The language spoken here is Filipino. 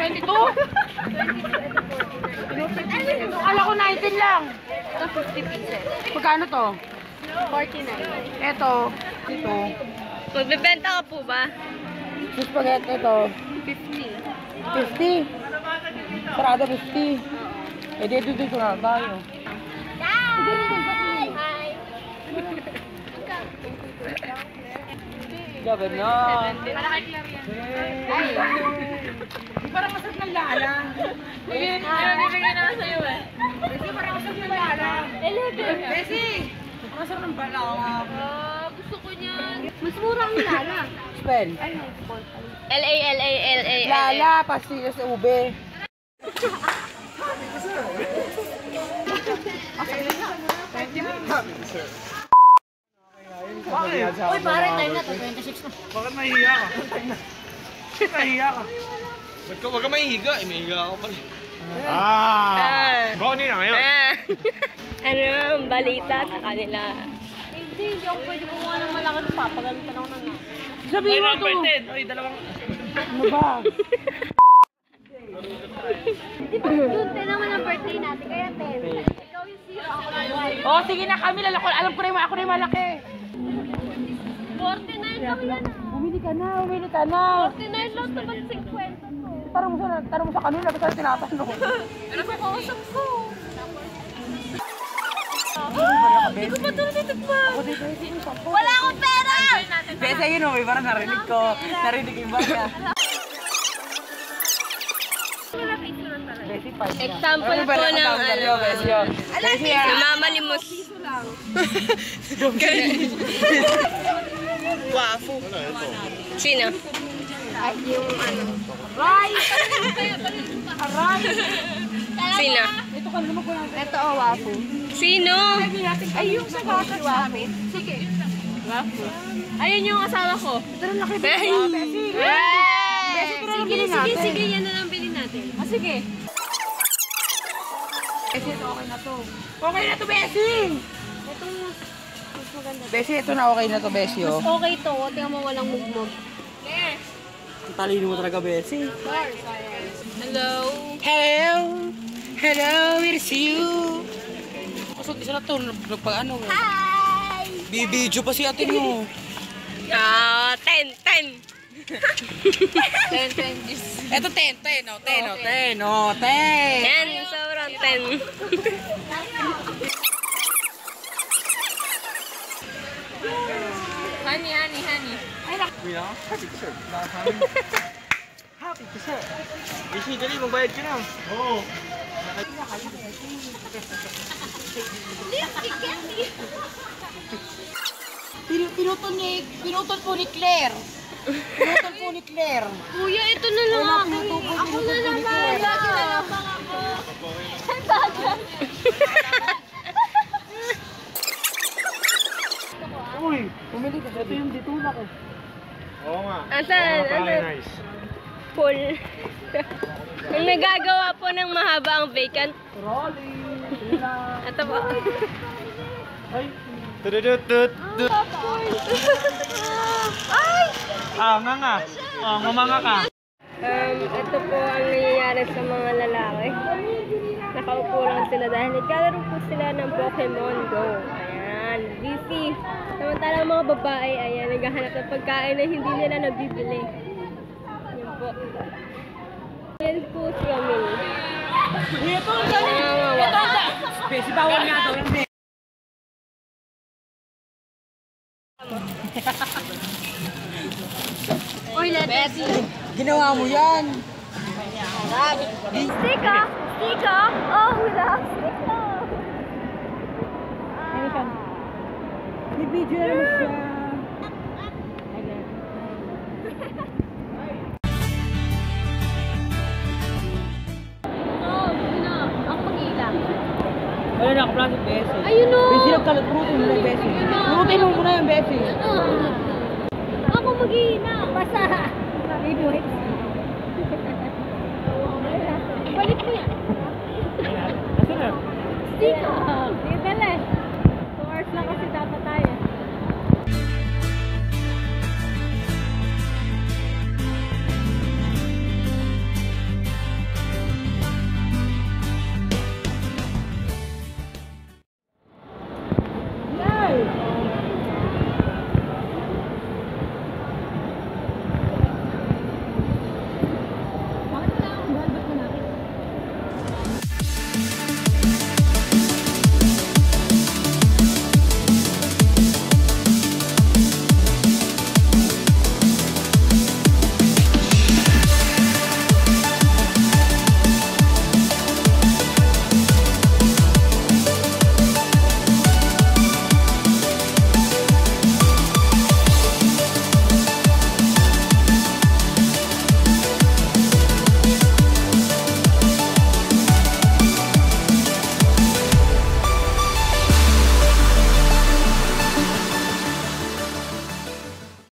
22? Akala ko 19 lang. Ito 50 pieces. Magkano to? 49. Ito. Ito. Magbebenta ka po ba? Yung spaghetti ito. 50. 50. Sarado 50. Eh, dito dito na tayo. Gabi na. Ay. Di parang masarap ng lala. Bibigyan na sa'yo eh. Besi, parang masarap ng lala. 11. Besi! Masarap ng balawa. Ah, gusto ko niyan. Mas mura ang lala. Spell. L-A-L-A-L-A. Lala, pastillas sa. Uy, pare, time na to. 26 na. Bakit nahihiya ka? nahihiya ka. Ba't ka, wag ka mahihiga? Eh, mahihiga ako pala. Ah! Boni na ngayon. Ah. ano balita sa kanila? Hindi, hindi ako pwede kumuha ng malaki ng papagantan ako ng Sabihin mo to. Ay, dalawang... Ano ba? Di ba, yun, 10 naman ang birthday natin, kaya 10. Ikaw yung zero, ako yung Oh, sige na kami. Alam ko, alam ko na yung ako na yung malaki. 49 lang yan. Bumili ka na, bumili ka na. 49 lang, ba't 50 to? Tanong mo sa, tanong mo sa kanila, basta tinatanong. Ano ko kausap ko? Hindi ko pa ito natitikman. Wala akong pera! Besa yun, oh, may parang narinig ko. Narinig yung baka. Example Ano po ng ano. yun. Besi, ah. Namamalimos. Wafu. Sino? Aray! Aray! Sino? Ito ka naman ko lang. Ito o, wafu. Sino? Ay, yung sa sa amin. Sige. Wafu. Ayun yung asawa ko. Ito na laki Sige, sige, natin. sige. Yan na lang bilhin natin. Ah, sige. Besi, ito okay na to. Okay na to, Besi! Itong mas maganda. Besi, ito na okay na to, Besi, oh. Okay to. Tingnan mo walang mugmog. Ang talino mo talaga, Besi. Hello? Hello! Hello, it's you! Kusot, isa na to. Nagpag ano. Hi! Bibidyo pa si ate mo. Ah, 10, 10. 10, 10, juice. Ito, 10, 10, oh, 10, oh, 10, oh, 10. Yan, sobrang 10. honey, honey, honey. Kuya, happy to serve. Happy to serve. Isi, dali, magbayad ka na. Oo. Pinu pinuton ni, pinuton po ni Claire. Pinuton po ni Claire. Kuya, ito na lang Wala, po, Ako na? Claire. Lagi na lang ako. Ang bagay. Uy, Bumili ka ito yung ditulak ko. Oo nga. Asan? Ano? nice. Full. Yung nagagawa po ng mahaba ang vacant. Rolly. Ito po. Ay. Tududutut. Ay! Ah, nga nga. Ah, mamanga ka. Um, ito po ang nangyayari sa mga lalaki. Nakaupo lang sila dahil nagkalaro po sila ng Pokemon Go. Ayan, busy. Samantala ang mga babae, ayan, naghahanap ng pagkain na hindi nila nabibili. Yan po. Yan po si Camille. Ito, ang galing. Ito, ang galing. Bawal nga daw. Let's Ginawa mo yan. Stika! Stika! Oh, we love Stika! May video na siya. Oh, na. Wala na, kaplasok, Besi. Ayun o! Besi, nagkalagrutin mo na yung Besi. Rutin mo muna yung Besi. Ako mag-iina. Basta. Baby wipes. Balik mo yan. Sika! Dito lang. Two hours lang kasi dapat